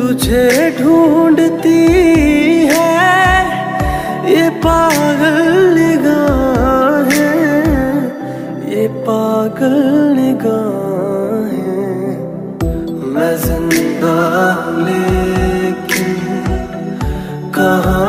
तुझे ढूंढती है। ये पागल है। ये पागल है। मैं ज़िंदा लेकिन कहा